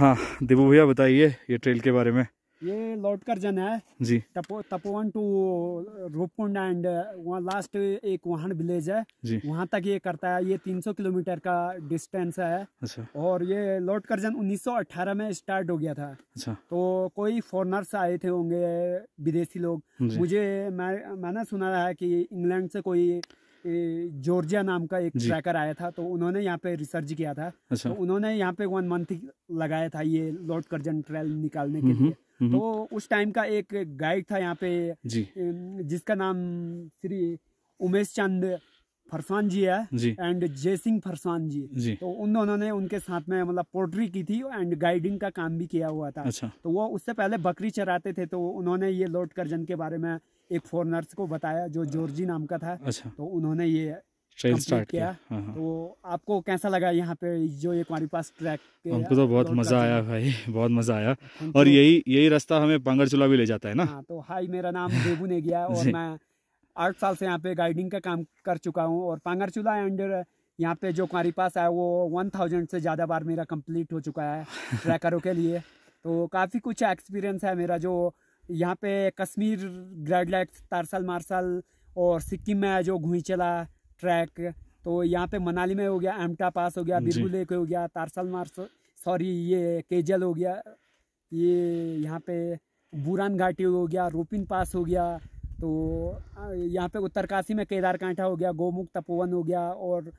हाँ दिबू भैया बताइए ये ट्रेल के बारे में। ये लौट कर जन है। जी। तपो तपोवन टू रूपकुंड एंड वहाँ लास्ट एक वहाँ विलेज है। जी। वहाँ तक ये करता है। ये 300 किलोमीटर का डिस्टेंस है। अच्छा। और ये लौट कर जन 1918 में स्टार्ट हो गया था। अच्छा। तो कोई फॉरनर्स आए थे होंगे विदेशी लोग। मुझे मैं मैंने सुना है कि इंग्लैंड से कोई जॉर्जिया नाम का एक ट्रैकर आया था तो उन्होंने यहाँ पे रिसर्च किया था। अच्छा। तो उन्होंने यहाँ पे वन मंथ लगाया था ये लॉर्ड कर्जन ट्रेल निकालने के हम्म, लिए। हम्म, तो उस टाइम का एक गाइड था यहाँ पे जी। जिसका नाम श्री उमेश चंद फरसान जी है एंड जय सिंह फरसान जी। जी। तो उन दोनों ने उनके साथ में मतलब पोल्ट्री की थी एंड गाइडिंग का काम भी किया हुआ था। अच्छा। तो वो उससे पहले बकरी चराते थे तो उन्होंने ये लॉर्ड कर्जन के बारे में एक फॉरनर्स को बताया जो जॉर्जी नाम का था। अच्छा। तो उन्होंने ये ट्रेल स्टार्ट किया। हाँ हाँ। तो आपको कैसा लगा यहाँ पे जो एक हमारे पास ट्रैक हमको तो बहुत मज़ा आया भाई बहुत मज़ा आया। और यही यही रास्ता हमें पांगरचूला भी ले जाता है ना? हाँ तो हाय मेरा नाम देबू ने गया और मैं आठ साल से यहाँ पे गाइडिंग का काम कर चुका हूँ और पांगरचूला एंड यहाँ पे जो हमारे पास है वो वन थाउज़ेंड से ज़्यादा बार मेरा कंप्लीट हो चुका है ट्रैकरों के लिए तो काफ़ी कुछ एक्सपीरियंस है मेरा जो यहाँ पे कश्मीर ग्रेड लाइट्स तारसल मार्सल और सिक्किम में जो घुईचला ट्रैक तो यहाँ पे मनाली में हो गया एमटा पास हो गया जी। बिरबू लेक हो गया तारसल मार्सल सॉरी ये केजल हो गया ये यहाँ पे बुरान घाटी हो गया रोपिन पास हो गया तो यहाँ पे उत्तरकाशी में केदार कांठा हो गया गोमुख तपोवन हो गया और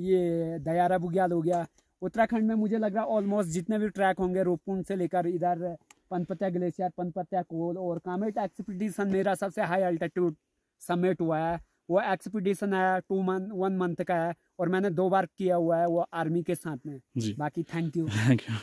ये दयारा बुग्याल हो गया। उत्तराखंड में मुझे लग रहा है ऑलमोस्ट जितने भी ट्रैक होंगे रोपुंड से लेकर इधर पनपत्या ग्लेशियर पनपत्या कोल और कामेट एक्सपीडिशन मेरा सबसे हाई अल्टीट्यूड समिट हुआ है। वो एक्सपीडिशन है टू मंथ वन मंथ का है और मैंने दो बार किया हुआ है वो आर्मी के साथ में। बाकी थैंक यू थैंक यू